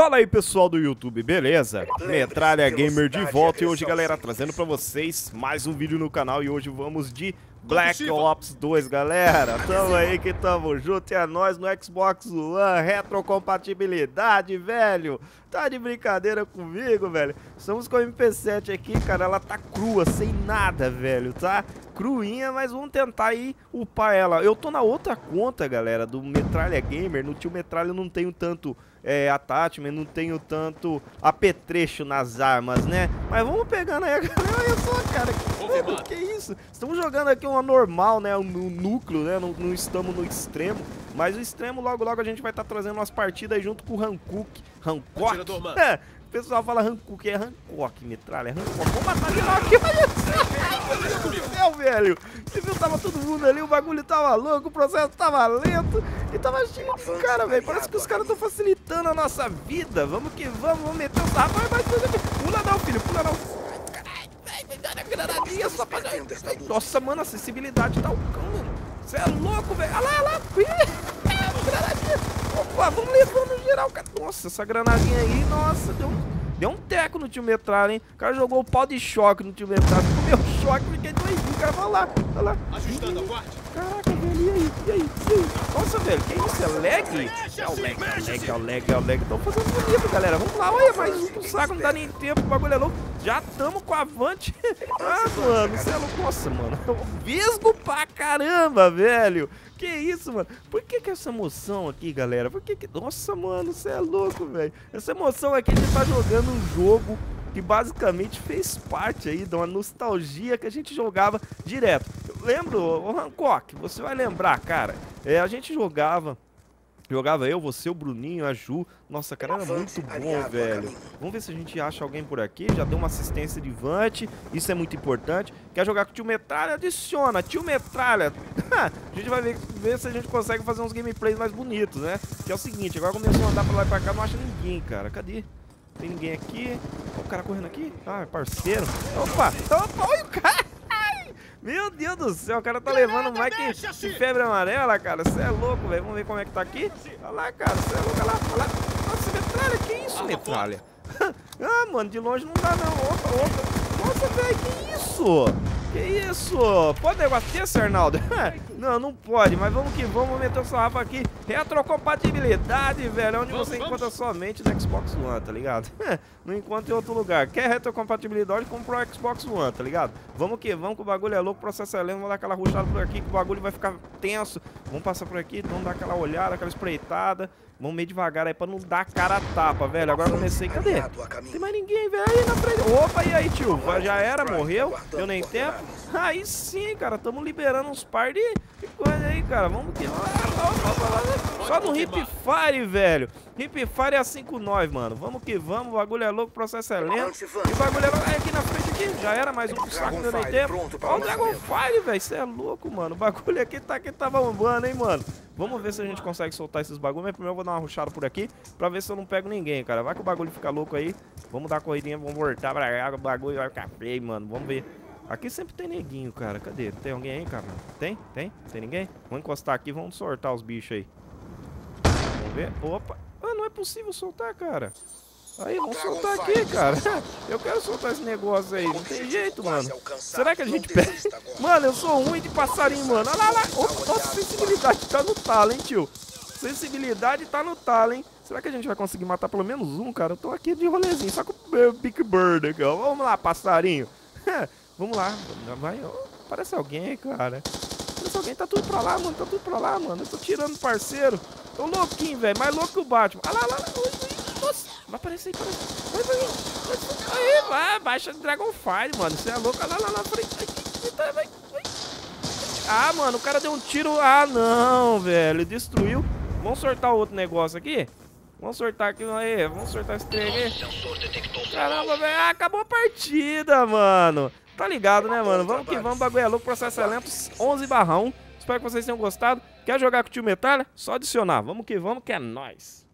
Fala aí pessoal do YouTube, beleza? Metralha Gamer de volta e hoje galera trazendo pra vocês mais um vídeo no canal e hoje vamos de Black Ops 2 galera Tamo aí que tamo junto e é nóis no Xbox One, retrocompatibilidade velho Tá de brincadeira comigo velho Estamos com a MP7 aqui cara, ela tá crua, sem nada velho, tá? Cruinha, mas vamos tentar aí upar ela Eu tô na outra conta galera, do Metralha Gamer, no tio Metralha eu não tenho tanto é, attachment, não tenho tanto apetrecho nas armas, né? Mas vamos pegando aí, galera. Olha só, cara. Que, que isso? Estamos jogando aqui uma normal, né? No núcleo, né? Não, não, estamos no extremo. Mas o extremo, logo, logo a gente vai estar tá trazendo umas partidas junto com o Hankook. Hancock. É, o pessoal fala Hankook, é Hancock, metralha, é Hancock. Vamos matar de aqui, olha Meu Deus do céu, velho. Você viu, tava todo mundo ali, o bagulho tava louco, o processo tava lento e tava cheio de cara, velho. Parece que os caras estão facilitando a nossa vida. Vamos que vamos, vamos meter o sarro. Vai, vai, pula não, filho, pula não. Granadinha só pra... Nossa, mano, a acessibilidade tá o cão, mano. Você é louco, velho. Olha lá, olha lá. Granadinha. Opa, vamos levando geral, cara. Nossa, essa granadinha aí, nossa, deu um, deu um teco no tio Metralha, hein? O cara jogou o pau de choque no tio Metralha. Comeu choque, fiquei doidinho. O cara vai lá, vai lá. Ajustando a corte. Caraca, velho, e aí? E aí? E aí? Nossa, velho, que isso? É lag? É o lag, é o lag, é o lag, é o lag. Tô fazendo bonito, galera. Vamos lá, olha, mais um pro saco, não dá nem tempo, o bagulho é louco. Já tamo com a Avante. ah, mano, você é louco. Nossa, mano, vesgo pra caramba, velho. Que isso, mano? Por que que essa emoção aqui, galera? Por que que... Nossa, mano, você é louco, velho. Essa emoção aqui de estar tá jogando um jogo que basicamente fez parte aí de uma nostalgia que a gente jogava direto. Eu lembro, o Hancock, você vai lembrar, cara, é, a gente jogava Jogava eu, você, o Bruninho, a Ju. Nossa, cara, era muito bom, velho. Vamos ver se a gente acha alguém por aqui. Já deu uma assistência de Vante. Isso é muito importante. Quer jogar com o tio Metralha? Adiciona. Tio Metralha. a gente vai ver, ver, se a gente consegue fazer uns gameplays mais bonitos, né? Que é o seguinte, agora começou a andar pra lá e pra cá, não acha ninguém, cara. Cadê? Tem ninguém aqui. Cara correndo aqui. Ah, parceiro. Opa! Opa, olha o cara! Meu Deus do céu, o cara tá levando mais que, que febre amarela, cara. Você é louco, velho. Vamos ver como é que tá aqui. Olha lá, cara. Você é louco. Olha lá, olha lá. Nossa, metralha. Que isso, metralha? ah, mano, de longe não dá, não. Opa, opa. Nossa, velho, que isso? Que isso? Pode negócio desse, Arnaldo? não, não pode, mas vamos que vamos meter o sarrafo aqui. Retrocompatibilidade, velho, onde você encontra somente no Xbox One, tá ligado? não encontra em outro lugar. Quer retrocompatibilidade, compra o Xbox One, tá ligado? Vamos que vamos, que o bagulho é louco, o processo é lento, vamos dar aquela ruxada por aqui, que o bagulho vai ficar tenso. Vamos passar por aqui, vamos dar aquela olhada, aquela espreitada. Vamos meio devagar aí pra não dar cara a tapa, velho. Agora comecei. Cadê? Tem mais ninguém, velho. Aí na frente. Opa, e aí, tio? Já era, morreu. Deu nem tempo. Aí sim, cara. Tamo liberando uns par de, coisa aí, cara. Vamos que. Só no Hip Fire, velho. Hip Fire é assim com nós, mano. Vamos que vamos. O bagulho é louco, o processo é lento. E o bagulho é louco. Aí aqui na frente aqui. Já era mais um saco, deu nem tempo. Olha o Dragon Fire, velho. Você é louco, mano. O bagulho aqui tá que tava bombando, hein, mano. Vamos ver se a gente consegue soltar esses bagulhos. Mas primeiro eu vou dar uma ruxada por aqui pra ver se eu não pego ninguém, cara. Vai que o bagulho fica louco aí. Vamos dar a corridinha, vamos voltar pra cá. O bagulho vai ficar feio, mano. Vamos ver. Aqui sempre tem neguinho, cara. Cadê? Tem alguém aí, cara? Tem? Tem? Tem ninguém? Vamos encostar aqui, vamos sortar os bichos aí. Vamos ver. Opa. Ah, não é possível soltar, cara. Aí, vamos soltar aqui, cara. Eu quero soltar esse negócio aí. Não tem jeito, mano. Será que a gente pega? Mano, eu sou ruim de passarinho, mano. Olha lá, lá. Opa, nossa, sensibilidade tá no talo, hein, tio. Sensibilidade tá no talo, hein. Será que a gente vai conseguir matar pelo menos um, cara? Eu tô aqui de rolezinho, só com o Big Bird ó. Vamos lá, passarinho. Vamos lá. Vai, oh, parece alguém, cara. Parece alguém. Tá tudo pra lá, mano. Tá tudo pra lá, mano. Eu tô tirando parceiro. Tô louquinho, velho. Mais louco que o Batman. Olha lá, lá, lá. Nossa, vai aparecer aí, vai, vai, vai. Aí, vai, baixa Dragonfire, mano. Você é louco, lá, lá, lá, frente. Vai, vai, vai. Ah, mano, o cara deu um tiro. Ah, não, velho. Destruiu. Vamos sortar outro negócio aqui? Vamos sortar aqui, aí. Vamos sortar esse trem aqui. Caramba, velho. Ah, acabou a partida, mano. Tá ligado, né, mano? Vamos que vamos, bagulho é louco, processo é lento, 11 barrão. Espero que vocês tenham gostado. Quer jogar com o tio Metalha? Só adicionar. Vamos que vamos, que é nóis.